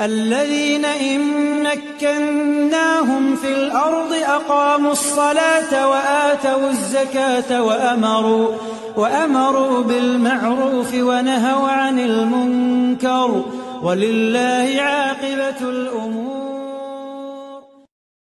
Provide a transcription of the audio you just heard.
الذين إن مكناهم في الأرض أقاموا الصلاة وآتوا الزكاة وأمروا, وأمروا بالمعروف ونهوا عن المنكر ولله عاقبة الأمور